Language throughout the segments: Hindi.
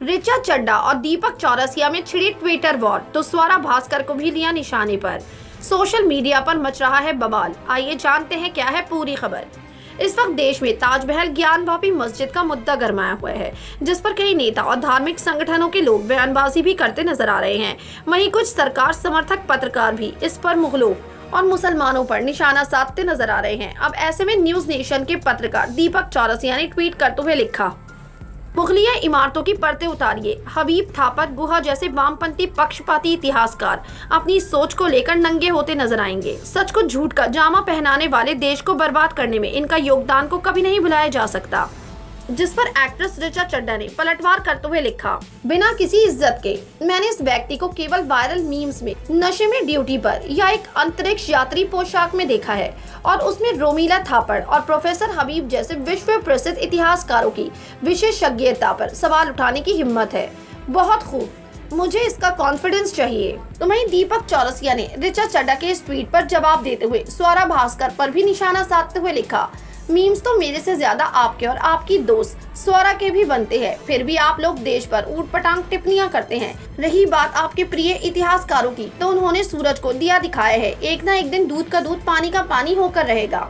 रिचा चड्डा और दीपक चौरसिया में छिड़ी ट्विटर वॉर तो स्वरा भास्कर को भी लिया निशाने पर। सोशल मीडिया पर मच रहा है बवाल। आइए जानते हैं क्या है पूरी खबर। इस वक्त देश में ताजमहल ज्ञान भापी मस्जिद का मुद्दा गरमाया हुआ है, जिस पर कई नेता और धार्मिक संगठनों के लोग बयानबाजी भी करते नज़र आ रहे हैं। वहीं कुछ सरकार समर्थक पत्रकार भी इस पर मुगलों और मुसलमानों पर निशाना साधते नज़र आ रहे हैं। अब ऐसे में न्यूज़ नेशन के पत्रकार दीपक चौरसिया ने ट्वीट करते हुए लिखा। मुगलिया इमारतों की परतें उतारिए। हबीब थापत गुहा जैसे वामपंथी पक्षपाती इतिहासकार अपनी सोच को लेकर नंगे होते नज़र आएँगे। सच को झूठ का जामा पहनाने वाले देश को बर्बाद करने में इनका योगदान को कभी नहीं भुलाया जा सकता। जिस पर एक्ट्रेस रिचा चड्डा ने पलटवार करते हुए लिखा, बिना किसी इज़्ज़त के, मैंने इस व्यक्ति को केवल वायरल मीम्स में, नशे में ड्यूटी पर, या एक अंतरिक्ष यात्री पोशाक में देखा है, और उसमें रोमीला थापड़ और प्रोफेसर हबीब जैसे विश्व प्रसिद्ध इतिहासकारों की विशेषज्ञता पर सवाल उठाने की हिम्मत है। बहुत खूब। मुझे इसका कॉन्फिडेंस चाहिए। तो वहीं दीपक चौरसिया ने रिचा चड्डा के इस ट्वीट पर जवाब देते हुए, स्वरा भास्कर पर भी निशाना साधते हुए लिखा मीम्स तो मेरे से ज़्यादा आपके और आपकी दोस्त स्वरा के भी बनते हैं। फिर भी आप लोग देश पर ऊट पटांग टिप्पणियाँ करते हैं। रही बात आपके प्रिय इतिहासकारों की तो उन्होंने सूरज को दिया दिखाया है। एक ना एक दिन दूध का दूध पानी का पानी होकर रहेगा।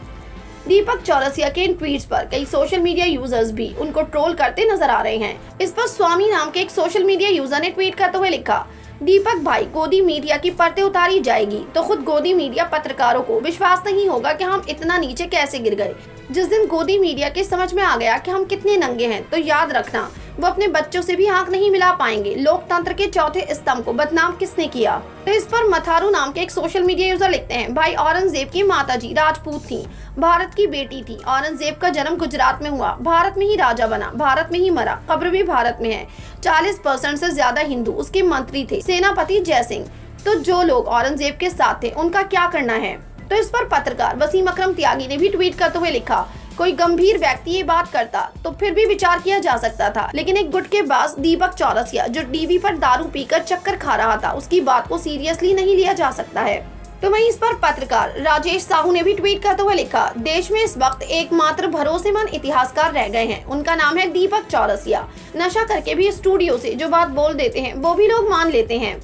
दीपक चौरसिया के इन ट्वीट्स पर कई सोशल मीडिया यूज़र्स भी उनको ट्रोल करते नज़र आ रहे हैं। इस पर स्वामी नाम के एक सोशल मीडिया यूज़र ने ट्वीट करते हुए लिखा दीपक भाई, गोदी मीडिया की परतें उतारी जाएगी। तो खुद गोदी मीडिया पत्रकारों को विश्वास नहीं होगा कि हम इतना नीचे कैसे गिर गए। जिस दिन गोदी मीडिया के समझ में आ गया कि हम कितने नंगे हैं तो याद रखना वो अपने बच्चों से भी आँख नहीं मिला पाएँगे। लोकतंत्र के चौथे स्तंभ को बदनाम किसने किया? तो इस पर मथारू नाम के एक सोशल मीडिया यूज़र लिखते हैं। भाई औरंगज़ेब की माता जी राजपूत थी। भारत की बेटी थी। औरंगज़ेब का जन्म गुजरात में हुआ। भारत में ही राजा बना। भारत में ही मरा। कब्र भी भारत में है। चालीस परसेंट से ज़्यादा हिंदू उसके मंत्री थे। सेनापति जयसिंह तो जो लोग औरंगज़ेब के साथ थे, उनका क्या करना है? तो इस पर पत्रकार वसीम अक्रम त्यागी ने भी ट्वीट करते हुए लिखा कोई गंभीर व्यक्ति ये बात करता तो फिर भी विचार किया जा सकता था। लेकिन एक गुट के बास दीपक चौरसिया, जो टीवी पर दारू पीकर चक्कर खा रहा था, उसकी बात को सीरियसली नहीं लिया जा सकता है। तो वहीं इस पर पत्रकार राजेश साहू ने भी ट्वीट करते हुए लिखा, देश में इस वक्त एकमात्र भरोसेमंद इतिहासकार रह गए हैं। उनका नाम है दीपक चौरसिया। नशा करके भी स्टूडियो से जो बात बोल देते हैं, वो भी लोग मान लेते हैं।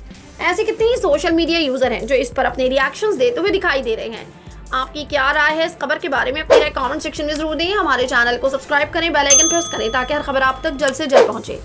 ऐसे कितने ही सोशल मीडिया यूज़र हैं, जो इस पर अपने रिएक्शंस देते हुए दिखाई दे रहे हैं। आपकी क्या राय है इस खबर के बारे में अपनी राय कमेंट सेक्शन में ज़रूर दें। हमारे चैनल को सब्सक्राइब करें बेल आइकन प्रेस करें ताकि हर खबर आप तक जल्द से जल्द पहुँचे।